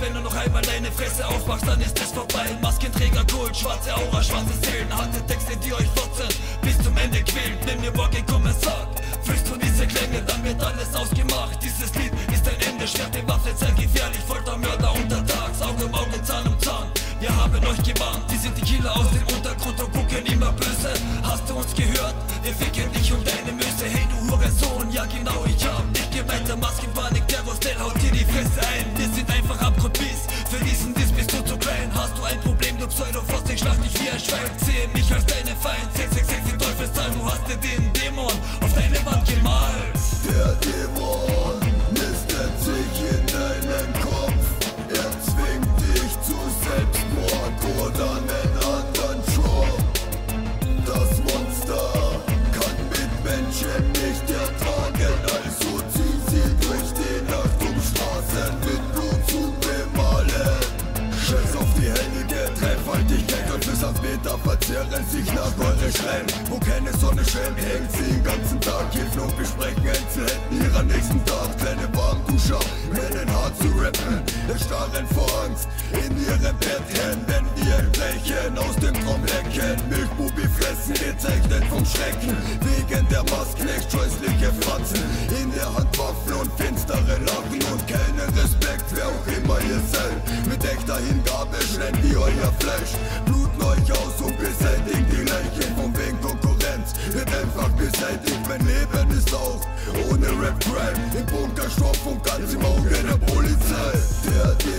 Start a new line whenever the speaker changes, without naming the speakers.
Wenn du noch einmal deine Fresse aufmachst, dann ist es vorbei. Maskenträger, Gold, schwarze Aura, schwarze Seelen, harte Texte, die euch uns gehört? Wir ficken dich um deine Möse. Hey du Hurensohn, ja genau, ich hab dich gemeint. Der Maskenpanik, der Rostel haut dir die Fresse ein. Wir sind einfach Abgrundbiss, für diesen Diss bist du zu klein. Hast du ein Problem, du Pseudo-Frost, ich schlag dich wie ein Schwein.
Verzehren sich nach eure Schreien. Wo keine Sonne scheint, hängt sie den ganzen Tag. Hilfen und besprechen Einzelheiten ihrer nächsten Tat. Kleine Warmduscher, meinen hart zu rappen. Erstarren vor Angst in ihren Bettchen, wenn wir Blechen aus dem Traum lecken. Milchbubi fressen, gezeichnet vom Schrecken. Wegen der Mastknecht scheußliche Fratzen. In der Hand Waffen und finstere Lachen und keinen Respekt, wer auch immer ihr seid. Mit echter Hingabe schneiden die euer Fleisch. auf. Ohne Rap-Rap, im Bunker, Stoff und ganz im Auge der Polizei. Der, der